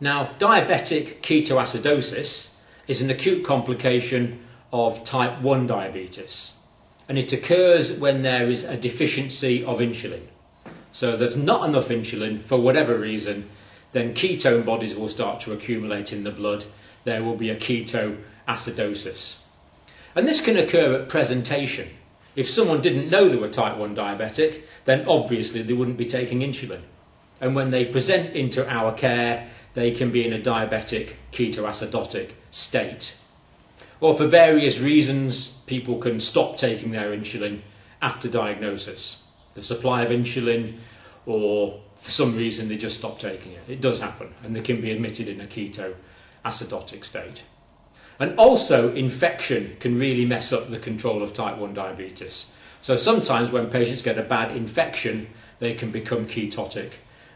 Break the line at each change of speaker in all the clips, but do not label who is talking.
Now, diabetic ketoacidosis is an acute complication of type 1 diabetes and it occurs when there is a deficiency of insulin. So there's not enough insulin for whatever reason, then ketone bodies will start to accumulate in the blood. There will be a ketoacidosis. And this can occur at presentation. If someone didn't know they were type 1 diabetic, then obviously they wouldn't be taking insulin. And when they present into our care, they can be in a diabetic ketoacidotic state. Or for various reasons, people can stop taking their insulin after diagnosis. The supply of insulin, or for some reason they just stop taking it. It does happen, and they can be admitted in a ketoacidotic state. And also, infection can really mess up the control of type 1 diabetes. So sometimes when patients get a bad infection, they can become ketotic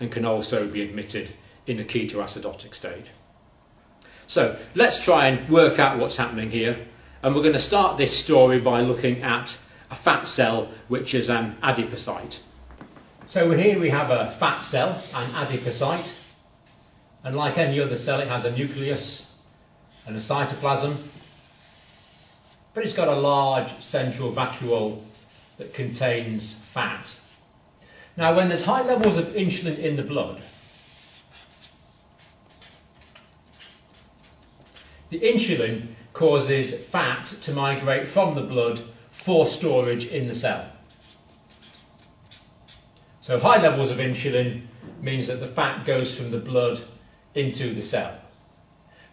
and can also be admitted in a ketoacidotic state. So let's try and work out what's happening here. And we're going to start this story by looking at a fat cell, which is an adipocyte. So here we have a fat cell, an adipocyte. And like any other cell, it has a nucleus and a cytoplasm. But it's got a large central vacuole that contains fat. Now, when there's high levels of insulin in the blood, The insulin causes fat to migrate from the blood for storage in the cell. So high levels of insulin means that the fat goes from the blood into the cell.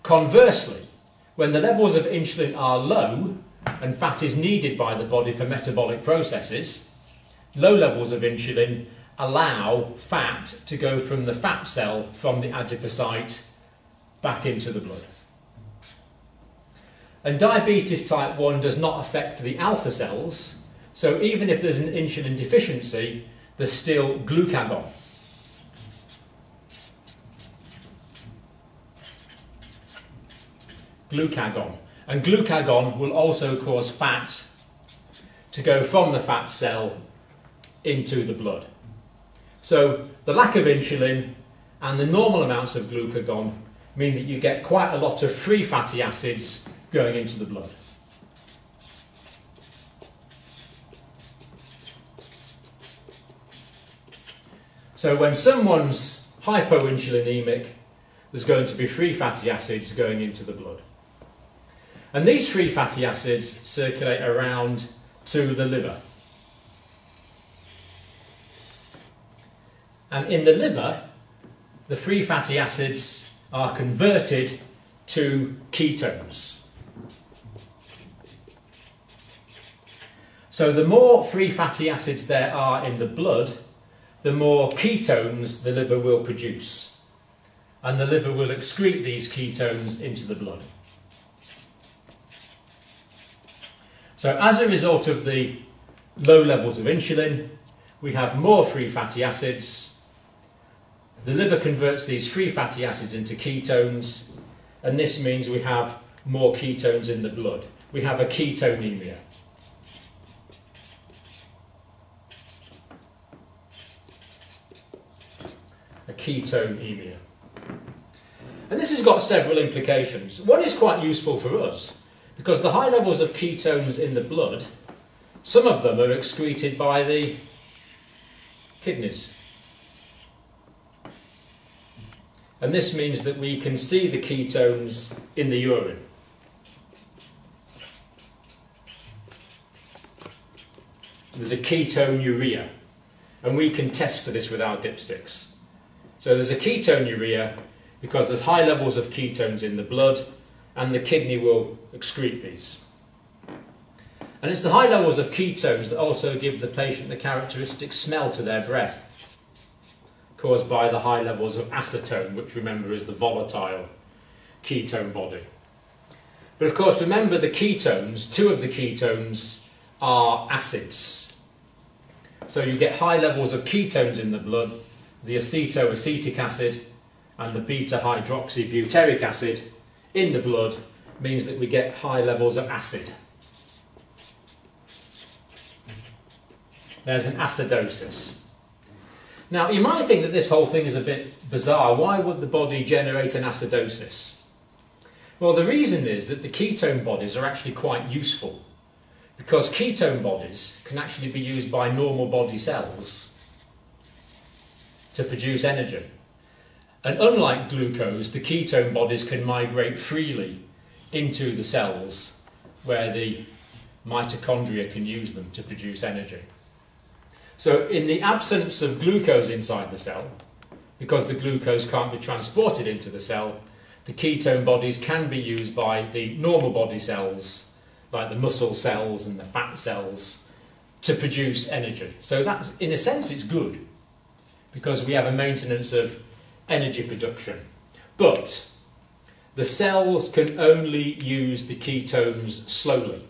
Conversely, when the levels of insulin are low and fat is needed by the body for metabolic processes, low levels of insulin allow fat to go from the fat cell, from the adipocyte, back into the blood. And diabetes type 1 does not affect the alpha cells, so even if there's an insulin deficiency, there's still glucagon. Glucagon. And glucagon will also cause fat to go from the fat cell into the blood. So the lack of insulin and the normal amounts of glucagon mean that you get quite a lot of free fatty acids going into the blood. So when someone's hypoinsulinemic, there's going to be free fatty acids going into the blood. And these free fatty acids circulate around to the liver. And in the liver, the free fatty acids are converted to ketones. So the more free fatty acids there are in the blood, the more ketones the liver will produce. And the liver will excrete these ketones into the blood. So as a result of the low levels of insulin, we have more free fatty acids. The liver converts these free fatty acids into ketones, and this means we have more ketones in the blood. We have a ketonemia. Ketonemia. And this has got several implications. One is quite useful for us because the high levels of ketones in the blood, some of them are excreted by the kidneys. And this means that we can see the ketones in the urine. There's a ketonuria, and we can test for this with our dipsticks. So there's a ketonuria because there's high levels of ketones in the blood and the kidney will excrete these. And it's the high levels of ketones that also give the patient the characteristic smell to their breath, caused by the high levels of acetone, which remember is the volatile ketone body. But of course, remember the ketones, two of the ketones are acids. So you get high levels of ketones in the blood the acetoacetic acid and the beta hydroxybutyric acid in the blood means that we get high levels of acid. There's an acidosis. Now, you might think that this whole thing is a bit bizarre. Why would the body generate an acidosis? Well, the reason is that the ketone bodies are actually quite useful because ketone bodies can actually be used by normal body cells to produce energy. And unlike glucose, the ketone bodies can migrate freely into the cells where the mitochondria can use them to produce energy. So, in the absence of glucose inside the cell, because the glucose can't be transported into the cell, the ketone bodies can be used by the normal body cells, like the muscle cells and the fat cells, to produce energy. So, that's in a sense, it's good because we have a maintenance of energy production. But the cells can only use the ketones slowly.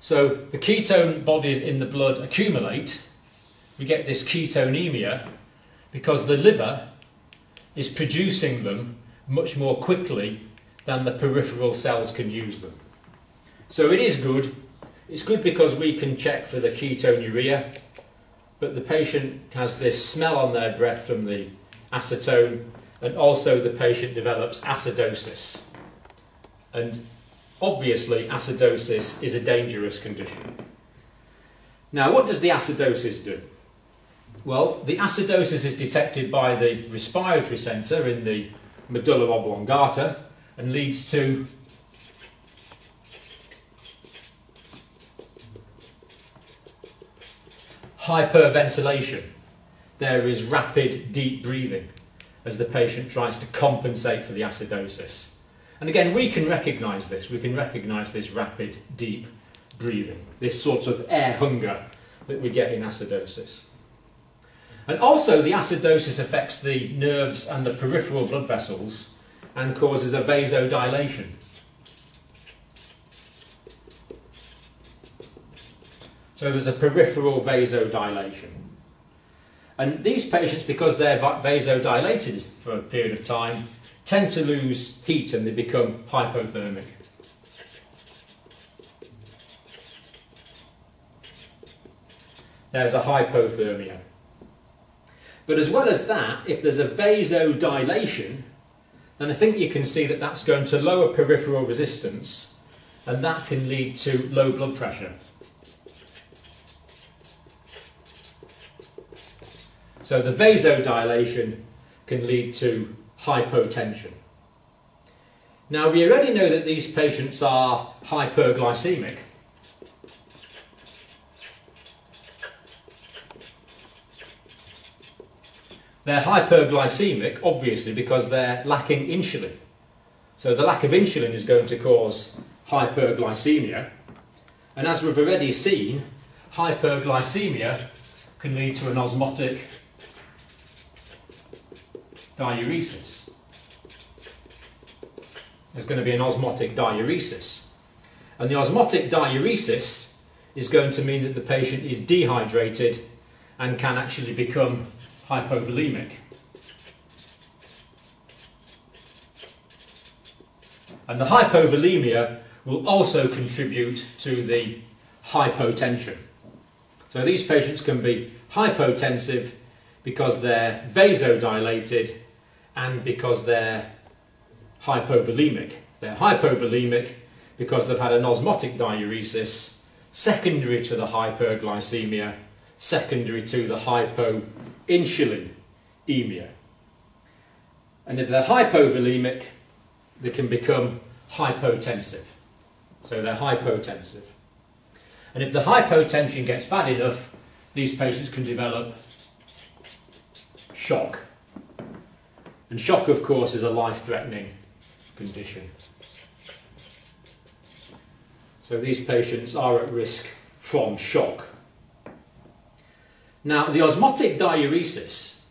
So the ketone bodies in the blood accumulate. We get this ketonemia because the liver is producing them much more quickly than the peripheral cells can use them. So it is good. It's good because we can check for the ketonuria, but the patient has this smell on their breath from the acetone, and also the patient develops acidosis. And obviously, acidosis is a dangerous condition. Now, what does the acidosis do? Well, the acidosis is detected by the respiratory centre in the medulla oblongata and leads to hyperventilation. There is rapid, deep breathing as the patient tries to compensate for the acidosis. And again, we can recognise this. We can recognise this rapid, deep breathing, this sort of air hunger that we get in acidosis. And also, the acidosis affects the nerves and the peripheral blood vessels and causes a vasodilation. So there's a peripheral vasodilation. And these patients, because they're vasodilated for a period of time, tend to lose heat and they become hypothermic. There's a hypothermia. But as well as that, if there's a vasodilation, then I think you can see that that's going to lower peripheral resistance and that can lead to low blood pressure. So the vasodilation can lead to hypotension. Now we already know that these patients are hyperglycemic. They're hyperglycemic, obviously, because they're lacking insulin. So the lack of insulin is going to cause hyperglycemia. And as we've already seen, hyperglycemia can lead to an osmotic diuresis. There's going to be an osmotic diuresis. And the osmotic diuresis is going to mean that the patient is dehydrated and can actually become hypovolemic. And the hypovolemia will also contribute to the hypotension. So these patients can be hypotensive because they're vasodilated and because they're hypovolemic. They're hypovolemic because they've had an osmotic diuresis secondary to the hyperglycemia, secondary to the hypoinsulinemia. And if they're hypovolemic, they can become hypotensive. So they're hypotensive. And if the hypotension gets bad enough, these patients can develop shock. And shock, of course, is a life threatening condition. So these patients are at risk from shock. Now, the osmotic diuresis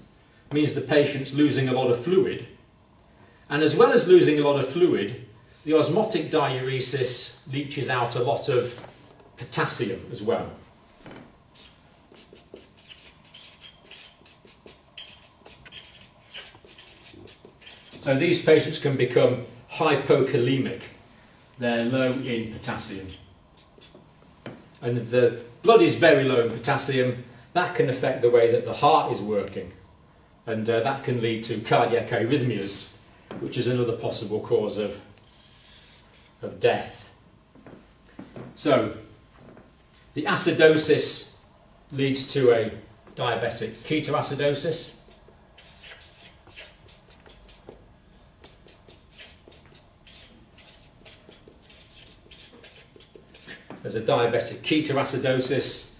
means the patient's losing a lot of fluid, and as well as losing a lot of fluid, the osmotic diuresis leaches out a lot of potassium as well. So these patients can become hypokalemic. They're low in potassium. And if the blood is very low in potassium, that can affect the way that the heart is working, and uh, that can lead to cardiac arrhythmias, which is another possible cause of, of death. So, the acidosis leads to a diabetic ketoacidosis. There's a diabetic ketoacidosis,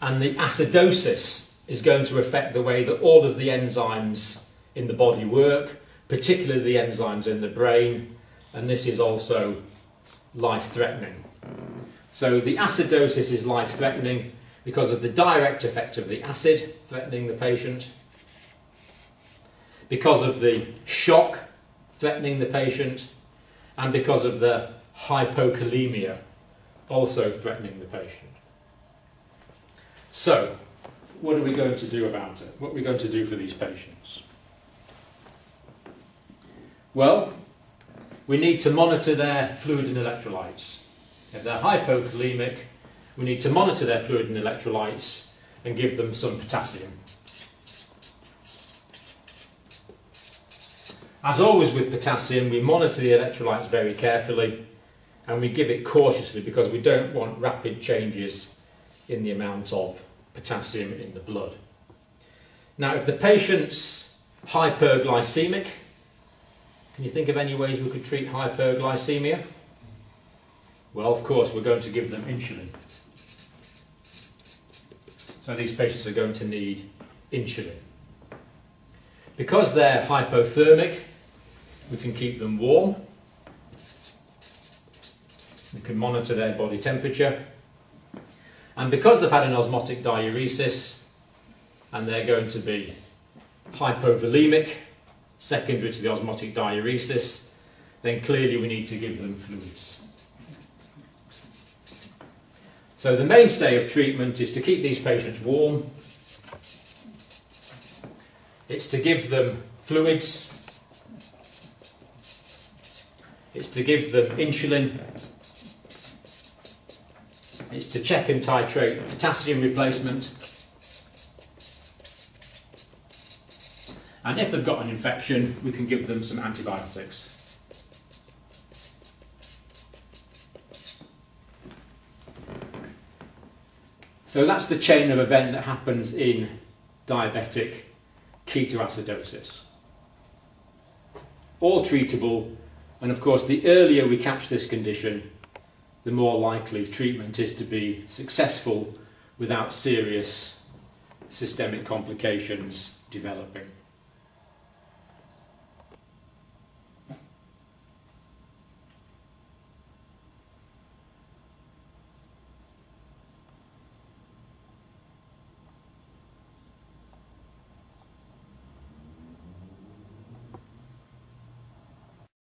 and the acidosis is going to affect the way that all of the enzymes in the body work, particularly the enzymes in the brain, and this is also life threatening. So the acidosis is life threatening because of the direct effect of the acid threatening the patient, because of the shock threatening the patient, and because of the hypokalemia also threatening the patient. So, what are we going to do about it? What are we going to do for these patients? Well, we need to monitor their fluid and electrolytes. If they're hypokalemic, we need to monitor their fluid and electrolytes and give them some potassium. As always with potassium, we monitor the electrolytes very carefully and we give it cautiously because we don't want rapid changes in the amount of potassium in the blood. Now, if the patient's hyperglycemic, can you think of any ways we could treat hyperglycemia? Well, of course, we're going to give them insulin. So these patients are going to need insulin. Because they're hypothermic, we can keep them warm. Can monitor their body temperature. And because they've had an osmotic diuresis, and they're going to be hypovolemic, secondary to the osmotic diuresis, then clearly we need to give them fluids. So the mainstay of treatment is to keep these patients warm. It's to give them fluids. It's to give them insulin. It's to check and titrate potassium replacement. And if they've got an infection, we can give them some antibiotics. So that's the chain of event that happens in diabetic ketoacidosis. All treatable, and of course, the earlier we catch this condition, the more likely treatment is to be successful without serious systemic complications developing.